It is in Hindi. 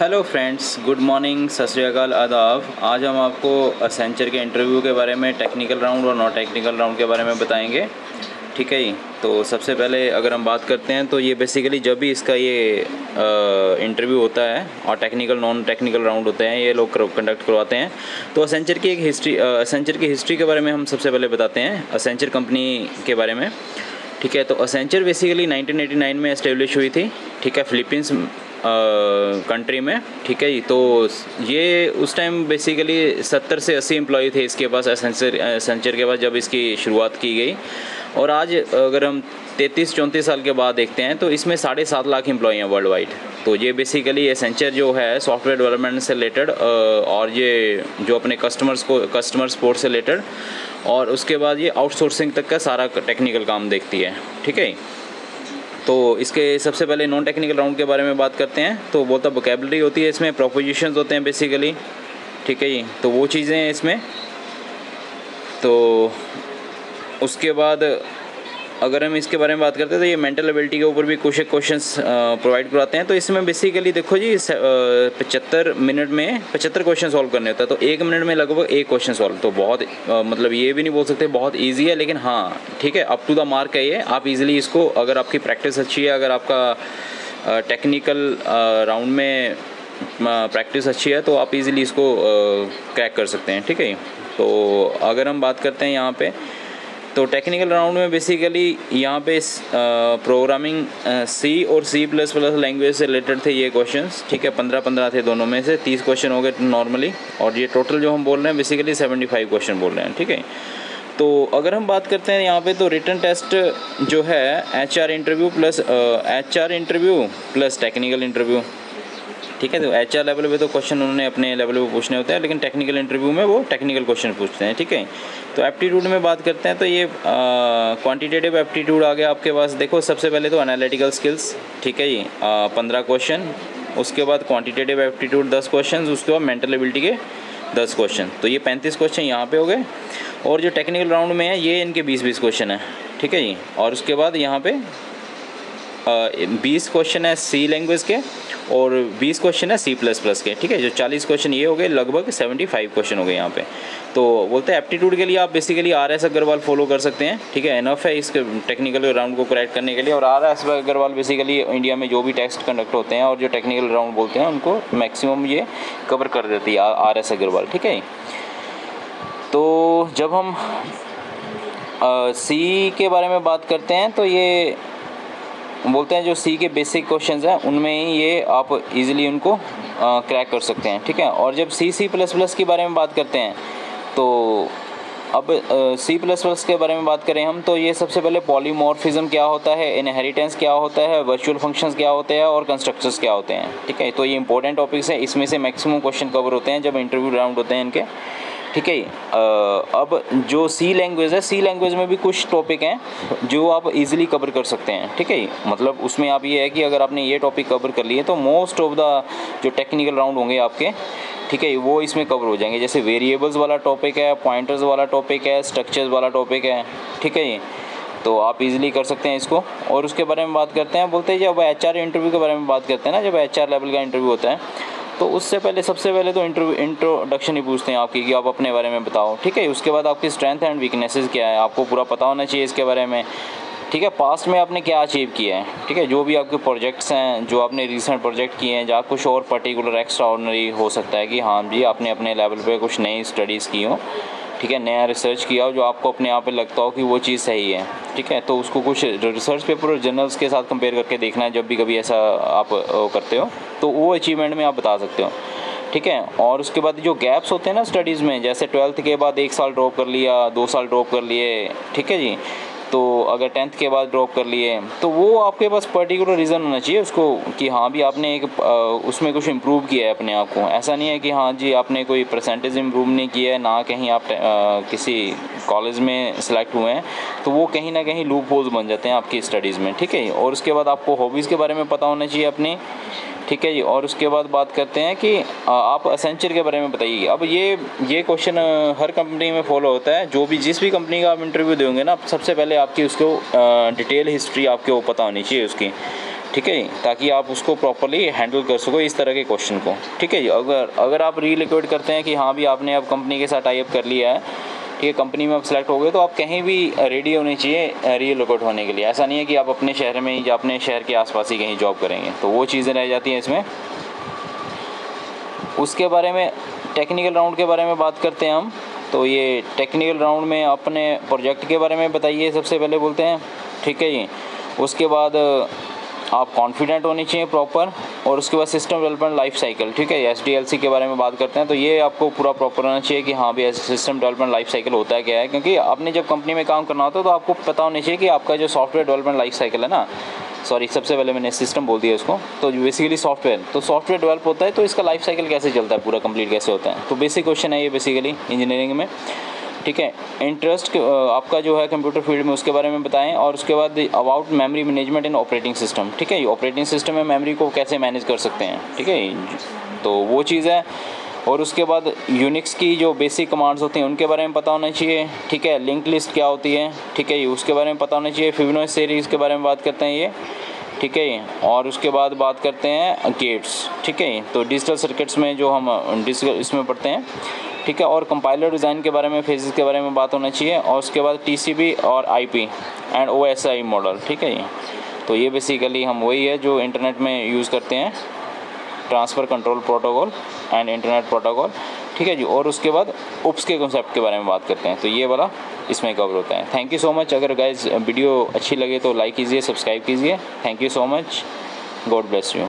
हेलो फ्रेंड्स गुड मॉर्निंग सत श्रीकाल आदाब। आज हम आपको असेंचर के इंटरव्यू के बारे में टेक्निकल राउंड और नॉन टेक्निकल राउंड के बारे में बताएँगे। ठीक है तो सबसे पहले अगर हम बात करते हैं तो ये बेसिकली जब भी इसका ये इंटरव्यू होता है और टेक्निकल नॉन टेक्निकल राउंड होते हैं, ये लोग कंडक्ट करवाते हैं। तो असेंचर की एक हिस्ट्री असेंचर की हिस्ट्री के बारे में हम सबसे पहले बताते हैं। असेंचर कंपनी के बारे में। ठीक है तो असेंचर बेसिकली 1989 में इस्टेब्लिश हुई थी, ठीक है फिलीपींस कंट्री में, ठीक है तो ये उस टाइम बेसिकली 70 से 80 एम्प्लॉय थे इसके पास असेंचर असेंचर के पास जब इसकी शुरुआत की गई और आज अगर हम तैंतीस, चौंतीस साल के बाद देखते हैं तो इसमें साढ़े सात लाख एम्प्लॉय हैं वर्ल्ड वाइड तो ये बेसिकली एसेंचर जो है सॉफ्टवेयर डेवलपमेंट से रिलेटेड और ये जो अपने कस्टमर्स को कस्टमर सपोर्ट से रिलेटेड और उसके बाद ये आउटसोर्सिंग तक का सारा टेक्निकल काम देखती है। ठीक है? तो इसके सबसे पहले नॉन टेक्निकल राउंड के बारे में बात करते हैं। तो बहुत वोकेबलरी होती है इसमें प्रोपोजिशन होते हैं बेसिकली ठीक है जी? तो वो चीज़ें हैं इसमें। तो उसके बाद, अगर हम इसके बारे में बात करते हैं तो ये मेंटल एबिलिटी के ऊपर भी कुछ क्वेश्चंस प्रोवाइड करवाते हैं। तो इसमें बेसिकली देखो जी पचहत्तर मिनट में पचहत्तर क्वेश्चन सॉल्व करने होता है। तो एक मिनट में लगभग एक क्वेश्चन सॉल्व तो बहुत मतलब ये भी नहीं बोल सकते, बहुत ईजी है, लेकिन हाँ ठीक है अप टू द मार्क है ये। आप इजीली इसको, अगर आपकी प्रैक्टिस अच्छी है, अगर आपका टेक्निकल राउंड में प्रैक्टिस अच्छी है तो आप इजीली इसको क्रैक कर सकते हैं, ठीक है तो अगर हम बात करते हैं यहाँ पे तो टेक्निकल राउंड में बेसिकली यहाँ पे प्रोग्रामिंग सी और सी प्लस प्लस लैंग्वेज से रिलेटेड थे ये क्वेश्चंस ठीक है, पंद्रह पंद्रह थे दोनों में से, तीस क्वेश्चन हो गए नॉर्मली और ये टोटल जो हम बोल रहे हैं बेसिकली सेवेंटी फाइव क्वेश्चन बोल रहे हैं, ठीक है? तो अगर हम बात करते हैं यहाँ पे तो रिटर्न टेस्ट जो है H R interview plus H R interview plus technical interview ठीक है तो एच आर लेवल पे तो क्वेश्चन उन्होंने अपने लेवल पे पूछने होते हैं, लेकिन टेक्निकल इंटरव्यू में वो टेक्निकल क्वेश्चन पूछते हैं, ठीक है? तो एप्टीट्यूड में बात करते हैं तो ये क्वांटिटेटिव एप्टीट्यूड आ गया आपके पास। देखो, सबसे पहले तो एनालिटिकल स्किल्स ठीक है जी पंद्रह क्वेश्चन उसके बाद क्वान्टिटेटिव एप्टीट्यूड दस क्वेश्चन उसके बाद मेंटल एबिलिटी के दस क्वेश्चन तो ये पैंतीस क्वेश्चन यहाँ पे हो गए। और जो टेक्निकल राउंड में है, ये इनके बीस बीस क्वेश्चन है, ठीक है जी? और उसके बाद यहाँ पे बीस क्वेश्चन है सी लैंग्वेज के और 20 क्वेश्चन है सी प्लस प्लस के, ठीक है? जो 40 क्वेश्चन ये हो गए, लगभग 75 क्वेश्चन हो गए यहाँ पे। तो बोलते हैं एप्टीट्यूड के लिए आप basically R S Aggarwal follow कर सकते हैं, ठीक है? एनफ है इस टेक्निकल राउंड को क्रैक करने के लिए और R S Aggarwal basically India में जो भी टेस्ट कंडक्ट होते हैं और जो टेक्निकल राउंड बोलते हैं, उनको मैक्सिमम ये कवर कर देती है आर एस अग्रवाल ठीक है? तो जब हम सी के बारे में बात करते हैं तो ये बोलते हैं जो सी के बेसिक क्वेश्चंस हैं, उनमें ही ये आप इजीली उनको क्रैक कर सकते हैं, ठीक है? और जब सी सी प्लस प्लस के बारे में बात करते हैं तो अब सी प्लस प्लस के बारे में बात करें हम तो ये सबसे पहले पॉलीमॉर्फिज्म क्या होता है इनहेरिटेंस क्या होता है वर्चुअल फ़ंक्शंस क्या होते हैं, और कंस्ट्रक्चर्स क्या होते हैं, ठीक है? तो ये इंपॉर्टेंट टॉपिक्स है, इसमें से मैक्सिमम क्वेश्चन कवर होते हैं जब इंटरव्यू राउंड होते हैं इनके। ठीक है अब जो सी लैंग्वेज है सी लैंग्वेज में भी कुछ टॉपिक हैं जो आप इजीली कवर कर सकते हैं, ठीक है? मतलब उसमें आप ये है कि अगर आपने ये टॉपिक कवर कर लिए तो मोस्ट ऑफ़ द जो टेक्निकल राउंड होंगे आपके, ठीक है, वो इसमें कवर हो जाएँगे। जैसे वेरिएबल्स वाला टॉपिक है पॉइंटर्स वाला टॉपिक है स्ट्रक्चर्स वाला टॉपिक है, ठीक है? तो आप इजीली कर सकते हैं इसको। और उसके बारे में बात करते हैं, बोलते हैं जब एच इंटरव्यू के बारे में बात करते हैं ना, जब एचआर लेवल का इंटरव्यू होता है तो उससे पहले, सबसे पहले तो इंटरव्यू इंट्रोडक्शन ही पूछते हैं आपकी कि आप अपने बारे में बताओ, ठीक है? उसके बाद आपकी स्ट्रेंथ एंड वीकनेसेस क्या है? आपको पूरा पता होना चाहिए इसके बारे में, ठीक है? पास्ट में आपने क्या अचीव किया है, ठीक है? जो भी आपके प्रोजेक्ट्स हैं, जो आपने रिसेंट प्रोजेक्ट किए हैं जहाँ कुछ और पर्टिकुलर एक्स्ट्रा ऑर्डनरी हो सकता है कि हाँ जी, आपने अपने लेवल पर कुछ नई स्टडीज़ की हो। ठीक है, नया रिसर्च किया हो जो आपको अपने आप पे लगता हो कि वो चीज़ सही है, ठीक है? तो उसको कुछ रिसर्च पेपर और जर्नल्स के साथ कंपेयर करके देखना है, जब भी कभी ऐसा आप करते हो तो वो अचीवमेंट में आप बता सकते हो, ठीक है? और उसके बाद जो गैप्स होते हैं ना स्टडीज़ में, जैसे ट्वेल्थ के बाद एक साल ड्रॉप कर लिया, दो साल ड्रॉप कर लिए, ठीक है जी? तो अगर टेंथ के बाद ड्रॉप कर लिए तो वो आपके पास पर्टिकुलर रीज़न होना चाहिए उसको कि हाँ भी आपने एक उसमें कुछ इम्प्रूव किया है अपने आप को। ऐसा नहीं है कि हाँ जी आपने कोई परसेंटेज इम्प्रूव नहीं किया है, ना कहीं आप किसी कॉलेज में सिलेक्ट हुए हैं तो वो कहीं ना कहीं लूप होल्स बन जाते हैं आपकी स्टडीज़ में, ठीक है जी? और उसके बाद आपको हॉबीज़ के बारे में पता होना चाहिए अपनी, ठीक है जी? और उसके बाद बात करते हैं कि आप असेंचर के बारे में बताइए। अब ये ये क्वेश्चन हर कंपनी में फॉलो होता है। जो भी, जिस भी कंपनी का आप इंटरव्यू देंगे ना, सबसे पहले आपकी उसको डिटेल हिस्ट्री आपके वो पता होनी चाहिए उसकी, ठीक है जी? ताकि आप उसको प्रॉपरली हैंडल कर सको इस तरह के क्वेश्चन को, ठीक है जी? अगर अगर आप रीलिक्विड करते हैं कि हाँ भी आपने अब कंपनी के साथ टाइप कर लिया है ठीक है कंपनी में आप सेलेक्ट हो गए तो आप कहीं भी रेडी होने चाहिए रीलोकेट होने के लिए। ऐसा नहीं है कि आप अपने शहर में ही या अपने शहर के आसपास ही कहीं जॉब करेंगे। तो वो चीज़ें रह जाती हैं इसमें। उसके बारे में टेक्निकल राउंड के बारे में बात करते हैं हम। तो ये टेक्निकल राउंड में अपने प्रोजेक्ट के बारे में बताइए सबसे पहले बोलते हैं। ठीक है जी। उसके बाद आप कॉन्फिडेंट होनी चाहिए प्रॉपर और उसके बाद सिस्टम डेवलपमेंट लाइफ साइकिल ठीक है? एस डी के बारे में बात करते हैं तो ये आपको पूरा प्रॉपर होना चाहिए कि हाँ भी सिस्टम डेवलपमेंट लाइफ साइकिल होता है, क्या है? क्योंकि आपने जब कंपनी में काम करना होता है तो आपको पता होना चाहिए कि आपका जो सॉफ्टवेयर डेवलपमेंट लाइफ साइकिल है ना सॉरी सबसे पहले मैंने सिस्टम बोल दिया उसको तो बेसिकली सॉफ्टवेयर तो सॉफ्टवेयर डेवलप होता है तो इसका लाइफ साइकिल कैसे चलता है? पूरा कंप्लीट कैसे होता है? तो बेसिक क्वेश्चन है ये बेसिकली इंजीनियरिंग में। ठीक है इंटरेस्ट आपका जो है कंप्यूटर फ़ील्ड में उसके बारे में बताएँ और उसके बाद about memory management in operating system ठीक है? ऑपरेटिंग सिस्टम में मेमोरी को कैसे मैनेज कर सकते हैं, ठीक है? तो वो चीज़ है और उसके बाद यूनिक्स की जो बेसिक कमांड्स होती हैं, उनके बारे में पता होना चाहिए, ठीक है? लिंक लिस्ट क्या होती है, ठीक है? उसके बारे में पता होना चाहिए। फिवनो सीरीज़ के बारे में बात करते हैं ये, ठीक है? और उसके बाद बात करते हैं गेट्स ठीक है? तो डिजिटल सर्किट्स में जो हम डिजिटल इसमें पढ़ते हैं ठीक है, और कंपाइलर डिज़ाइन के बारे में फेजेस के बारे में बात होना चाहिए, और उसके बाद टी और आईपी एंड ओएसआई मॉडल ठीक है ये? तो ये बेसिकली हम वही है जो इंटरनेट में यूज़ करते हैं transfer control protocol and internet protocol ठीक है जी? और उसके बाद उप्स के कॉन्सेप्ट के बारे में बात करते हैं तो ये वाला इसमें कवर होता है। थैंक यू सो मच अगर गाइज़ वीडियो अच्छी लगे तो लाइक कीजिए सब्सक्राइब कीजिए। Thank you so much God bless you